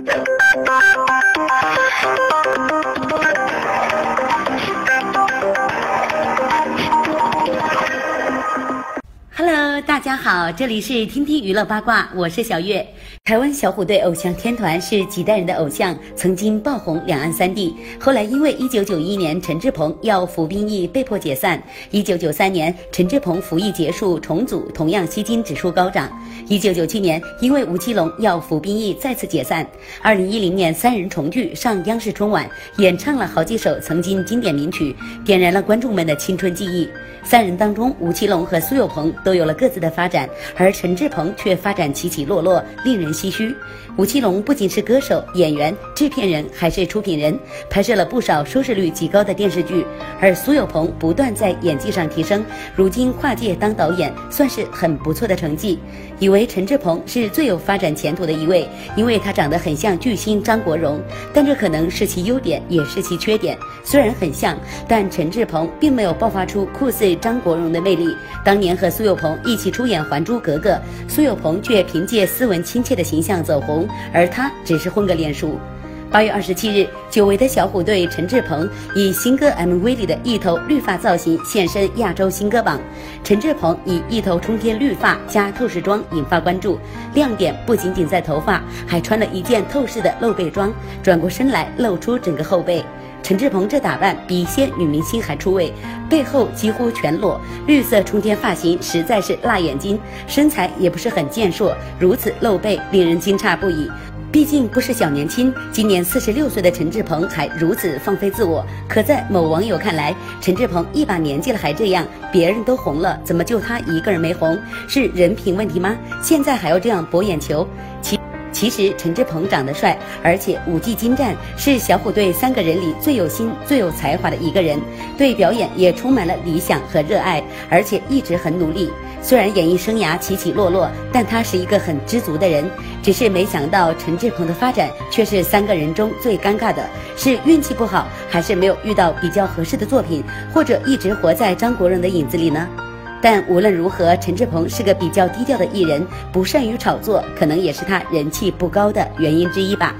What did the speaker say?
Thank you. 大家好，这里是听听娱乐八卦，我是小月。台湾小虎队偶像天团是几代人的偶像，曾经爆红两岸三地。后来因为1991年陈志朋要服兵役被迫解散，1993年陈志朋服役结束重组，同样吸金指数高涨。1997年因为吴奇隆要服兵役再次解散。2010年三人重聚上央视春晚，演唱了好几首曾经经典名曲，点燃了观众们的青春记忆。三人当中，吴奇隆和苏有朋都有了各自的发展，而陈志朋却发展起起落落，令人。唏嘘，吴奇隆不仅是歌手、演员、制片人，还是出品人，拍摄了不少收视率极高的电视剧。而苏有朋不断在演技上提升，如今跨界当导演，算是很不错的成绩。以为陈志朋是最有发展前途的一位，因为他长得很像巨星张国荣，但这可能是其优点，也是其缺点。虽然很像，但陈志朋并没有爆发出酷似张国荣的魅力。当年和苏有朋一起出演《还珠格格》，苏有朋却凭借斯文亲切的形象走红，而他只是混个脸熟。八月二十七日，久违的小虎队陈志朋以新歌 MV 里的一头绿发造型现身亚洲新歌榜。陈志朋以一头冲天绿发加透视装引发关注，亮点不仅仅在头发，还穿了一件透视的露背装，转过身来露出整个后背。陈志朋这打扮比一些女明星还出位，背后几乎全裸，绿色冲天发型实在是辣眼睛，身材也不是很健硕，如此露背令人惊诧不已。毕竟不是小年轻，今年四十六岁的陈志鹏还如此放飞自我。可在某网友看来，陈志鹏一把年纪了还这样，别人都红了，怎么就他一个人没红？是人品问题吗？现在还要这样博眼球？其。实陈志朋长得帅，而且舞技精湛，是小虎队三个人里最有心、最有才华的一个人。对表演也充满了理想和热爱，而且一直很努力。虽然演艺生涯起起落落，但他是一个很知足的人。只是没想到陈志朋的发展却是三个人中最尴尬的，是运气不好，还是没有遇到比较合适的作品，或者一直活在张国荣的影子里呢？但无论如何，陈志鹏是个比较低调的艺人，不善于炒作，可能也是他人气不高的原因之一吧。